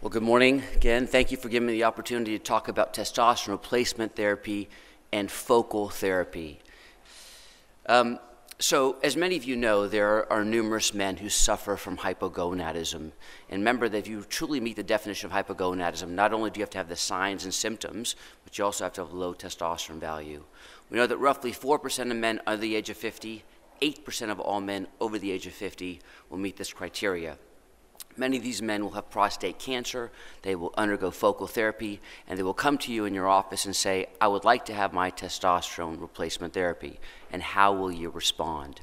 Well, good morning again. Thank you for giving me the opportunity to talk about testosterone replacement therapy and focal therapy. Um, so, as many of you know, there are numerous men who suffer from hypogonadism. And remember that if you truly meet the definition of hypogonadism, not only do you have to have the signs and symptoms, but you also have to have low testosterone value. We know that roughly 4% of men under the age of 50, 8% of all men over the age of 50 will meet this criteria. Many of these men will have prostate cancer, they will undergo focal therapy, and they will come to you in your office and say, I would like to have my testosterone replacement therapy. And how will you respond?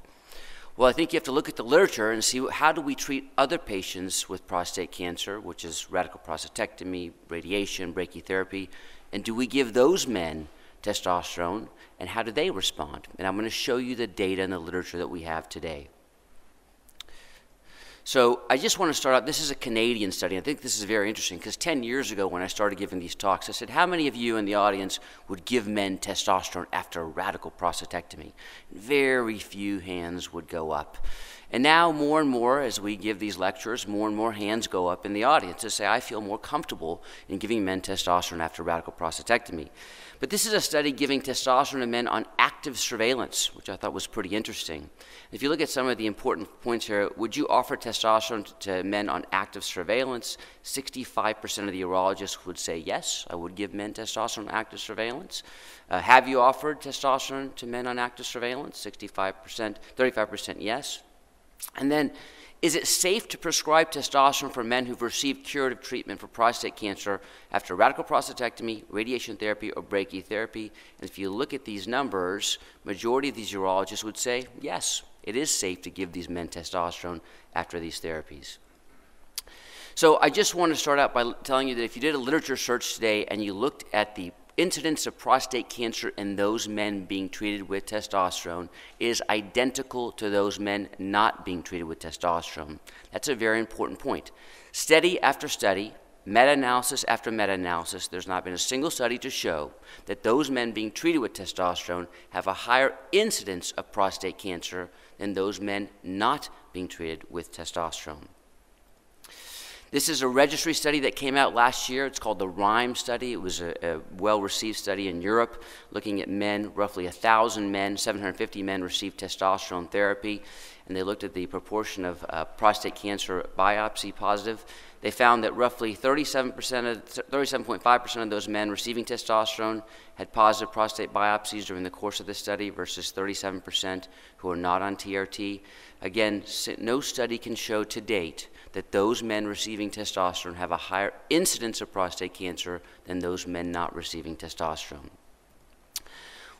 Well, I think you have to look at the literature and see how do we treat other patients with prostate cancer, which is radical prostatectomy, radiation, brachytherapy, and do we give those men testosterone, and how do they respond? And I'm going to show you the data and the literature that we have today. So I just want to start out. This is a Canadian study. I think this is very interesting because 10 years ago, when I started giving these talks, I said, How many of you in the audience would give men testosterone after a radical prostatectomy? Very few hands would go up. And now, more and more, as we give these lectures, more and more hands go up in the audience to say, I feel more comfortable in giving men testosterone after radical prostatectomy. But this is a study giving testosterone to men on active surveillance, which I thought was pretty interesting. If you look at some of the important points here, would you offer testosterone to men on active surveillance? 65% of the urologists would say yes, I would give men testosterone on active surveillance. Uh, have you offered testosterone to men on active surveillance? 65%, 35% yes. And then is it safe to prescribe testosterone for men who've received curative treatment for prostate cancer after radical prostatectomy, radiation therapy, or brachytherapy? And if you look at these numbers, majority of these urologists would say, yes, it is safe to give these men testosterone after these therapies. So I just want to start out by telling you that if you did a literature search today and you looked at the incidence of prostate cancer in those men being treated with testosterone is identical to those men not being treated with testosterone. That's a very important point. Study after study, meta analysis after meta analysis, there's not been a single study to show that those men being treated with testosterone have a higher incidence of prostate cancer than those men not being treated with testosterone. This is a registry study that came out last year. It's called the RHYME study. It was a, a well received study in Europe looking at men, roughly 1,000 men, 750 men received testosterone therapy, and they looked at the proportion of uh, prostate cancer biopsy positive. They found that roughly 37%, of, 37.5% of those men receiving testosterone had positive prostate biopsies during the course of the study versus 37% who are not on TRT. Again, no study can show to date that those men receiving testosterone have a higher incidence of prostate cancer than those men not receiving testosterone.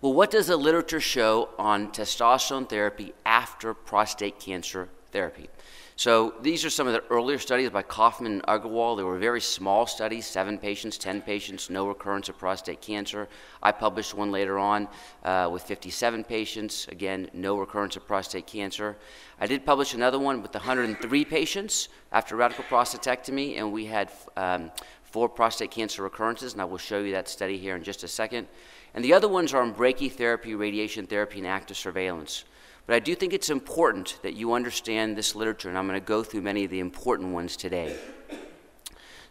Well, what does the literature show on testosterone therapy after prostate cancer therapy? So these are some of the earlier studies by Kaufman and Agarwal. They were very small studies, seven patients, 10 patients, no recurrence of prostate cancer. I published one later on uh, with 57 patients, again, no recurrence of prostate cancer. I did publish another one with 103 patients after radical prostatectomy, and we had um, four prostate cancer recurrences, and I will show you that study here in just a second. And the other ones are on brachytherapy, radiation therapy, and active surveillance. But I do think it's important that you understand this literature, and I'm going to go through many of the important ones today.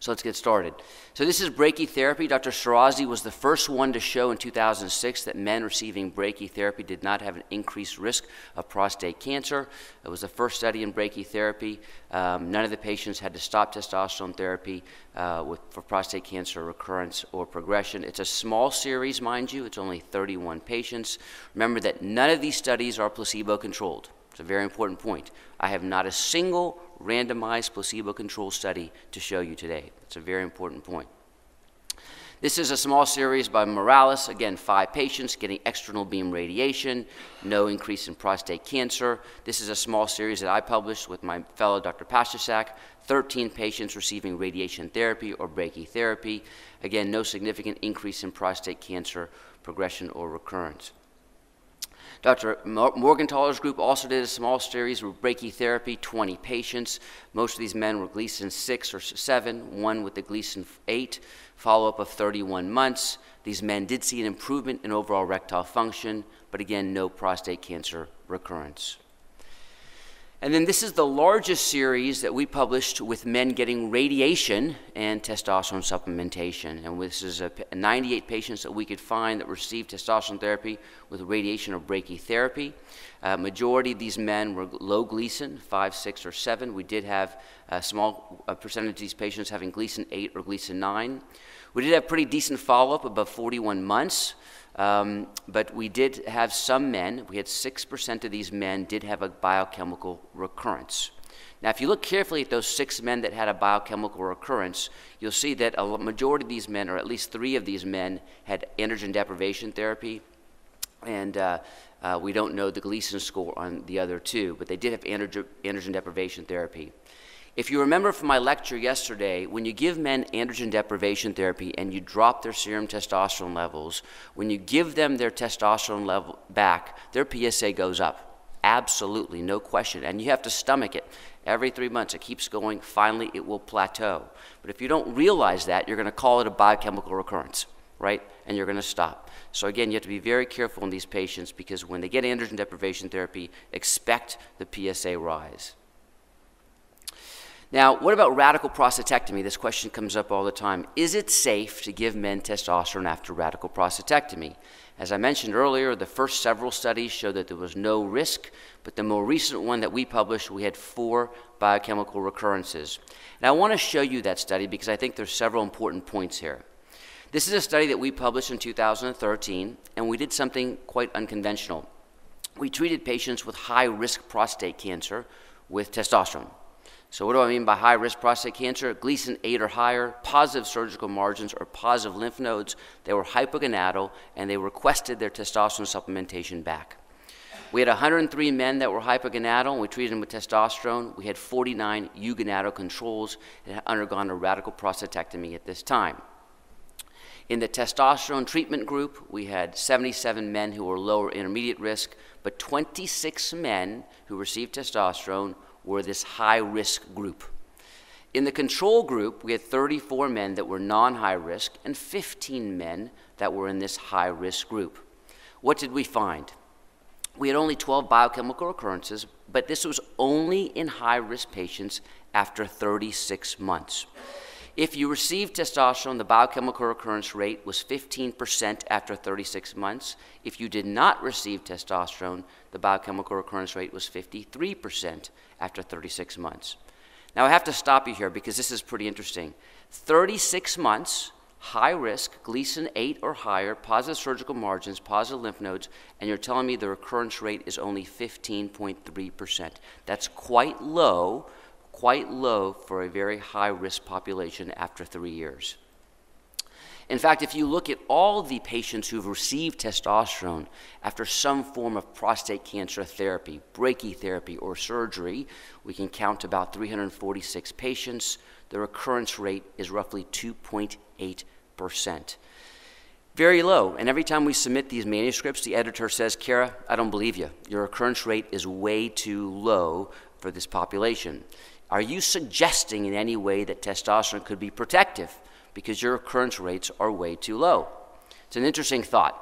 So let's get started. So this is brachytherapy. Dr. Sarosdy was the first one to show in 2006 that men receiving brachytherapy did not have an increased risk of prostate cancer. It was the first study in brachytherapy. Um, none of the patients had to stop testosterone therapy uh, with, for prostate cancer recurrence or progression. It's a small series, mind you. It's only 31 patients. Remember that none of these studies are placebo controlled. It's a very important point. I have not a single randomized placebo controlled study to show you today. That's a very important point. This is a small series by Morales. Again, five patients getting external beam radiation, no increase in prostate cancer. This is a small series that I published with my fellow Dr. Pastuszak. 13 patients receiving radiation therapy or brachytherapy. Again, no significant increase in prostate cancer progression or recurrence. Dr. Morgentaler's group also did a small series with brachytherapy, 20 patients. Most of these men were Gleason 6 or 7, one with the Gleason 8, follow up of 31 months. These men did see an improvement in overall erectile function, but again, no prostate cancer recurrence. And then this is the largest series that we published with men getting radiation and testosterone supplementation. And this is a, 98 patients that we could find that received testosterone therapy with radiation or brachytherapy. Uh, majority of these men were low Gleason, 5, 6, or 7. We did have a small percentage of these patients having Gleason 8 or Gleason 9. We did have pretty decent follow-up, above 41 months. Um, but we did have some men, we had 6% of these men did have a biochemical recurrence. Now, if you look carefully at those six men that had a biochemical recurrence, you'll see that a majority of these men, or at least three of these men, had androgen deprivation therapy. And uh, uh, we don't know the Gleason score on the other two, but they did have androgen, androgen deprivation therapy. If you remember from my lecture yesterday, when you give men androgen deprivation therapy and you drop their serum testosterone levels, when you give them their testosterone level back, their PSA goes up. Absolutely, no question. And you have to stomach it. Every three months, it keeps going. Finally, it will plateau. But if you don't realize that, you're going to call it a biochemical recurrence, right? And you're going to stop. So again, you have to be very careful in these patients because when they get androgen deprivation therapy, expect the PSA rise. Now, what about radical prostatectomy? This question comes up all the time. Is it safe to give men testosterone after radical prostatectomy? As I mentioned earlier, the first several studies showed that there was no risk, but the more recent one that we published, we had four biochemical recurrences. And I want to show you that study because I think there's several important points here. This is a study that we published in 2013, and we did something quite unconventional. We treated patients with high risk prostate cancer with testosterone. So, what do I mean by high risk prostate cancer? Gleason 8 or higher, positive surgical margins or positive lymph nodes. They were hypogonadal and they requested their testosterone supplementation back. We had 103 men that were hypogonadal, and we treated them with testosterone. We had 49 eugonadal controls that had undergone a radical prostatectomy at this time. In the testosterone treatment group, we had 77 men who were lower intermediate risk, but 26 men who received testosterone were this high risk group. In the control group, we had 34 men that were non high risk and 15 men that were in this high risk group. What did we find? We had only 12 biochemical occurrences, but this was only in high risk patients after 36 months. If you received testosterone, the biochemical recurrence rate was 15% after 36 months. If you did not receive testosterone, the biochemical recurrence rate was 53% after 36 months. Now, I have to stop you here because this is pretty interesting. 36 months, high risk, Gleason 8 or higher, positive surgical margins, positive lymph nodes, and you're telling me the recurrence rate is only 15.3%. That's quite low quite low for a very high risk population after three years. In fact, if you look at all the patients who've received testosterone after some form of prostate cancer therapy, brachytherapy, or surgery, we can count about 346 patients. The recurrence rate is roughly 2.8%. Very low. And every time we submit these manuscripts, the editor says, Khera, I don't believe you. Your recurrence rate is way too low for this population. Are you suggesting in any way that testosterone could be protective because your occurrence rates are way too low? It's an interesting thought.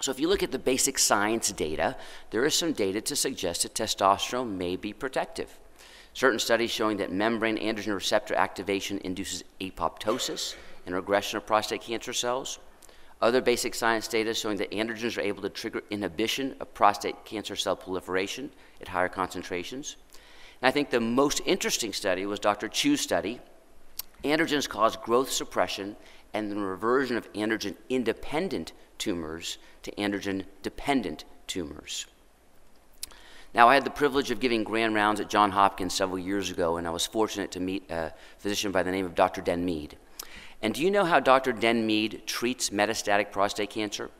So, if you look at the basic science data, there is some data to suggest that testosterone may be protective. Certain studies showing that membrane androgen receptor activation induces apoptosis and regression of prostate cancer cells. Other basic science data showing that androgens are able to trigger inhibition of prostate cancer cell proliferation at higher concentrations. And I think the most interesting study was Dr. Chu's study. Androgens cause growth suppression and the reversion of androgen independent tumors to androgen dependent tumors. Now, I had the privilege of giving grand rounds at Johns Hopkins several years ago, and I was fortunate to meet a physician by the name of Dr. Denmeade. And do you know how Dr. Denmeade treats metastatic prostate cancer?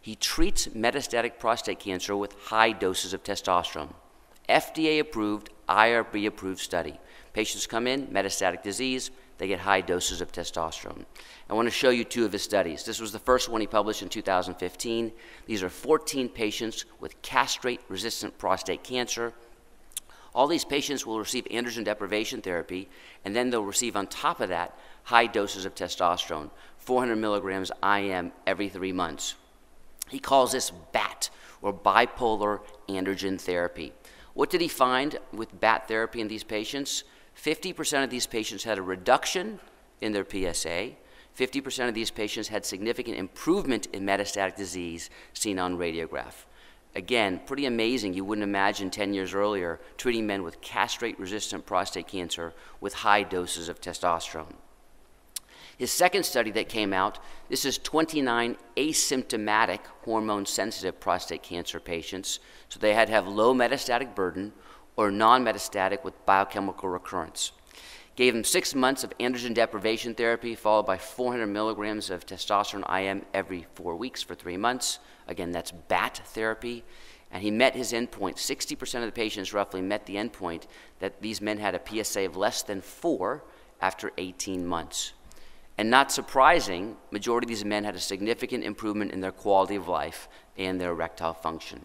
He treats metastatic prostate cancer with high doses of testosterone. FDA approved, IRB approved study. Patients come in, metastatic disease, they get high doses of testosterone. I want to show you two of his studies. This was the first one he published in 2015. These are 14 patients with castrate resistant prostate cancer. All these patients will receive androgen deprivation therapy, and then they'll receive on top of that high doses of testosterone, 400 milligrams IM every three months. He calls this BAT, or bipolar androgen therapy. What did he find with BAT therapy in these patients? 50% of these patients had a reduction in their PSA. 50% of these patients had significant improvement in metastatic disease seen on radiograph. Again, pretty amazing. You wouldn't imagine 10 years earlier treating men with castrate resistant prostate cancer with high doses of testosterone. His second study that came out, this is 29 asymptomatic hormone sensitive prostate cancer patients. So they had to have low metastatic burden or non metastatic with biochemical recurrence. Gave them six months of androgen deprivation therapy, followed by 400 milligrams of testosterone IM every four weeks for three months. Again, that's BAT therapy. And he met his endpoint. 60% of the patients roughly met the endpoint that these men had a PSA of less than four after 18 months. And not surprising, majority of these men had a significant improvement in their quality of life and their erectile function.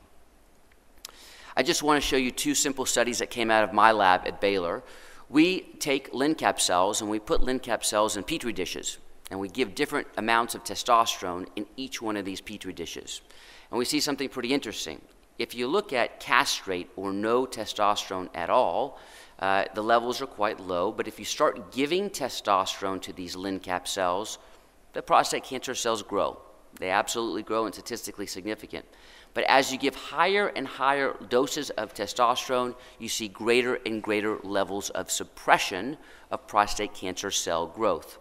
I just want to show you two simple studies that came out of my lab at Baylor. We take LNCaP cells and we put LNCaP cells in petri dishes, and we give different amounts of testosterone in each one of these petri dishes. And we see something pretty interesting. If you look at castrate or no testosterone at all, uh, the levels are quite low, but if you start giving testosterone to these LNCaP cells, the prostate cancer cells grow. They absolutely grow and statistically significant. But as you give higher and higher doses of testosterone, you see greater and greater levels of suppression of prostate cancer cell growth.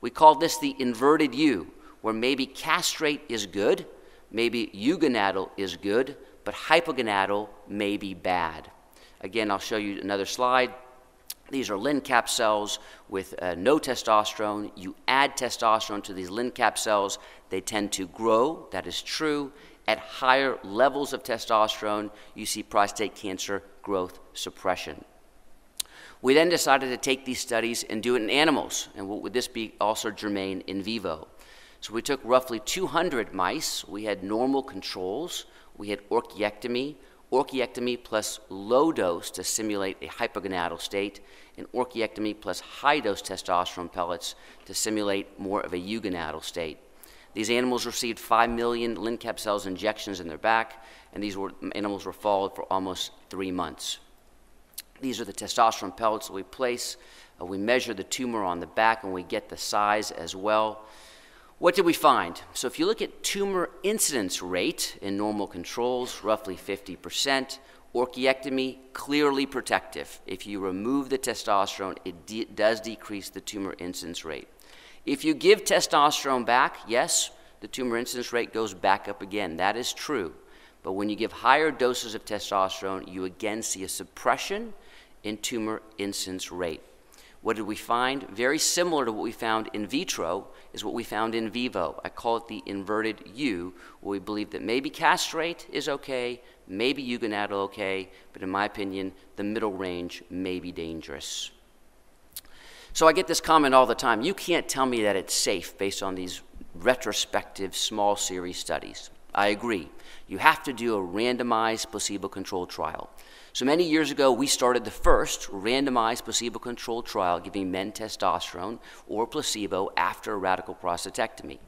We call this the inverted U, where maybe castrate is good, maybe eugonadal is good, but hypogonadal may be bad. Again, I'll show you another slide. These are LNCaP cells with uh, no testosterone. You add testosterone to these LNCaP cells, they tend to grow. That is true. At higher levels of testosterone, you see prostate cancer growth suppression. We then decided to take these studies and do it in animals. And would this be also germane in vivo? So we took roughly 200 mice. We had normal controls. We had orchiectomy, orchiectomy plus low dose to simulate a hypogonadal state, and orchiectomy plus high dose testosterone pellets to simulate more of a eugonadal state. These animals received 5 million LNCaP cells injections in their back, and these were, animals were followed for almost three months. These are the testosterone pellets that we place. Uh, we measure the tumor on the back, and we get the size as well. What did we find? So if you look at tumor incidence rate in normal controls, roughly 50%, orchiectomy, clearly protective. If you remove the testosterone, it de does decrease the tumor incidence rate. If you give testosterone back, yes, the tumor incidence rate goes back up again. That is true. But when you give higher doses of testosterone, you again see a suppression in tumor incidence rate. What did we find? Very similar to what we found in vitro is what we found in vivo. I call it the inverted U, where we believe that maybe castrate is okay, maybe eugonadal okay, but in my opinion, the middle range may be dangerous. So I get this comment all the time you can't tell me that it's safe based on these retrospective small series studies. I agree. You have to do a randomized placebo controlled trial. So many years ago, we started the first randomized placebo controlled trial giving men testosterone or placebo after a radical prostatectomy.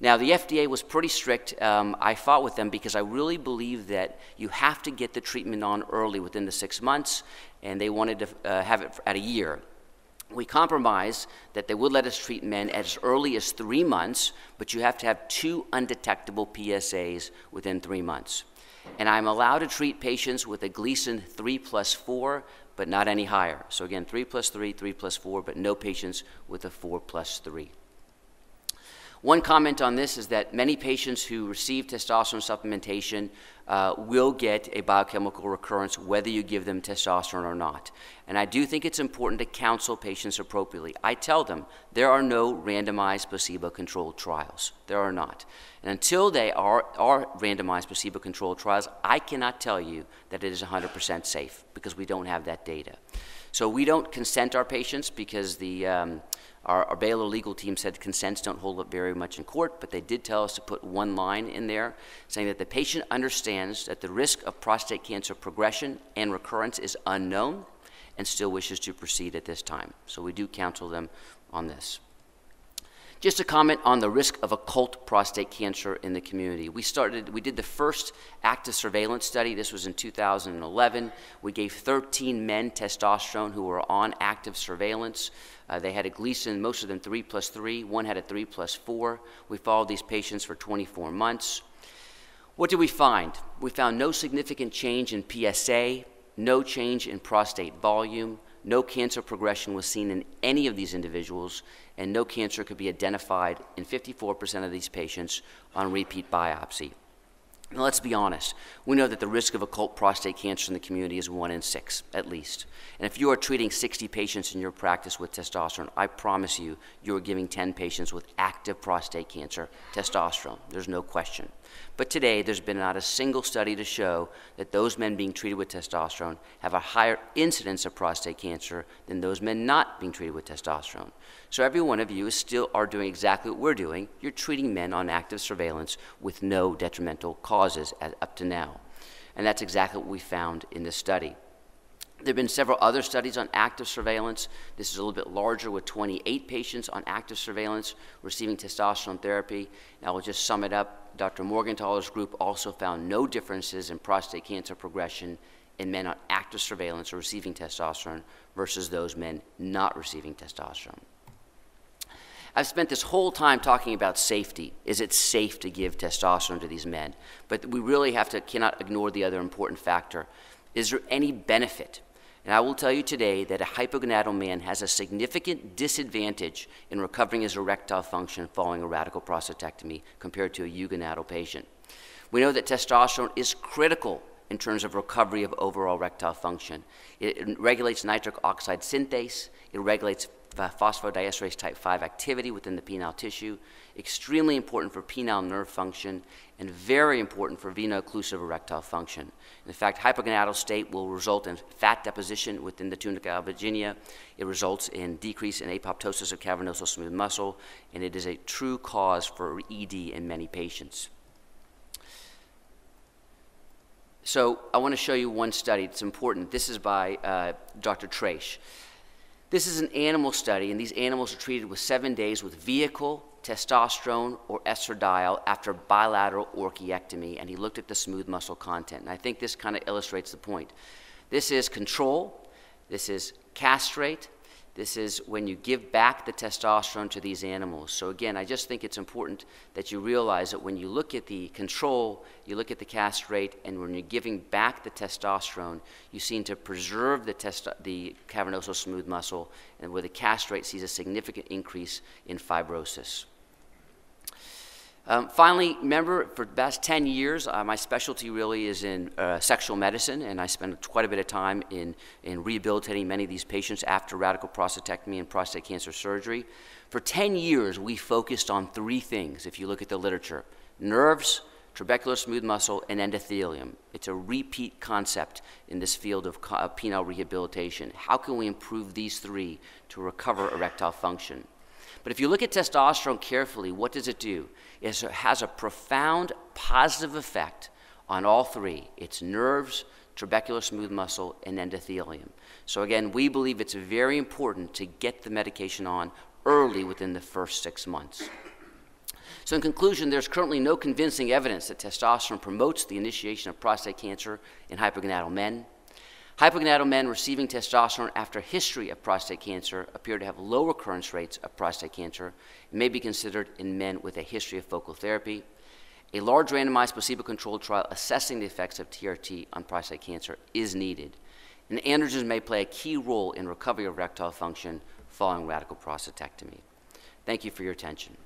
Now, the FDA was pretty strict. Um, I fought with them because I really believe that you have to get the treatment on early within the six months, and they wanted to uh, have it at a year we compromised that they would let us treat men as early as three months, but you have to have two undetectable PSAs within three months. And I'm allowed to treat patients with a Gleason 3 plus 4, but not any higher. So again, 3 plus 3, 3 plus 4, but no patients with a 4 plus 3. One comment on this is that many patients who receive testosterone supplementation uh, will get a biochemical recurrence whether you give them testosterone or not. And I do think it's important to counsel patients appropriately. I tell them there are no randomized placebo controlled trials. There are not. And until they are, are randomized placebo controlled trials, I cannot tell you that it is 100% safe because we don't have that data. So we don't consent our patients because the um, our, our, Baylor legal team said consents don't hold up very much in court, but they did tell us to put one line in there saying that the patient understands that the risk of prostate cancer progression and recurrence is unknown and still wishes to proceed at this time. So we do counsel them on this. Just a comment on the risk of occult prostate cancer in the community. We started, we did the first active surveillance study. This was in 2011. We gave 13 men testosterone who were on active surveillance. Uh, they had a Gleason, most of them 3 plus 3. One had a 3 plus 4. We followed these patients for 24 months. What did we find? We found no significant change in PSA, no change in prostate volume, no cancer progression was seen in any of these individuals, and no cancer could be identified in 54% of these patients on repeat biopsy. Now, let's be honest. We know that the risk of occult prostate cancer in the community is one in six, at least. And if you are treating 60 patients in your practice with testosterone, I promise you, you are giving 10 patients with active prostate cancer testosterone. There's no question. But today, there's been not a single study to show that those men being treated with testosterone have a higher incidence of prostate cancer than those men not being treated with testosterone. So every one of you is still are doing exactly what we're doing. You're treating men on active surveillance with no detrimental causes up to now. And that's exactly what we found in this study. There have been several other studies on active surveillance. This is a little bit larger with 28 patients on active surveillance receiving testosterone therapy. And I will just sum it up. Dr. Morgentaler's group also found no differences in prostate cancer progression in men on active surveillance or receiving testosterone versus those men not receiving testosterone. I've spent this whole time talking about safety. Is it safe to give testosterone to these men? But we really have to cannot ignore the other important factor. Is there any benefit? And I will tell you today that a hypogonadal man has a significant disadvantage in recovering his erectile function following a radical prostatectomy compared to a eugonadal patient. We know that testosterone is critical in terms of recovery of overall erectile function. It regulates nitric oxide synthase, it regulates phosphodiesterase type 5 activity within the penile tissue, extremely important for penile nerve function, and very important for veno-occlusive erectile function. In fact, hypogonadal state will result in fat deposition within the tunica albuginea. It results in decrease in apoptosis of cavernosal smooth muscle, and it is a true cause for ED in many patients. So I want to show you one study. It's important. This is by uh, Dr. Traish. This is an animal study, and these animals are treated with seven days with vehicle, testosterone, or estradiol after bilateral orchiectomy, and he looked at the smooth muscle content. And I think this kind of illustrates the point. This is control, this is castrate, this is when you give back the testosterone to these animals. So, again, I just think it's important that you realize that when you look at the control, you look at the castrate, and when you're giving back the testosterone, you seem to preserve the, the cavernosal smooth muscle, and where the castrate sees a significant increase in fibrosis. Um, finally, remember, for the past 10 years, uh, my specialty really is in uh, sexual medicine, and I spend quite a bit of time in, in rehabilitating many of these patients after radical prostatectomy and prostate cancer surgery. For 10 years, we focused on three things, if you look at the literature nerves, trabecular smooth muscle, and endothelium. It's a repeat concept in this field of penile rehabilitation. How can we improve these three to recover erectile function? But if you look at testosterone carefully, what does it do? It has a profound positive effect on all three its nerves, trabecular smooth muscle, and endothelium. So, again, we believe it's very important to get the medication on early within the first six months. So, in conclusion, there's currently no convincing evidence that testosterone promotes the initiation of prostate cancer in hypogonadal men. Hypogonadal men receiving testosterone after history of prostate cancer appear to have low recurrence rates of prostate cancer and may be considered in men with a history of focal therapy. A large randomized placebo controlled trial assessing the effects of TRT on prostate cancer is needed. And androgens may play a key role in recovery of erectile function following radical prostatectomy. Thank you for your attention.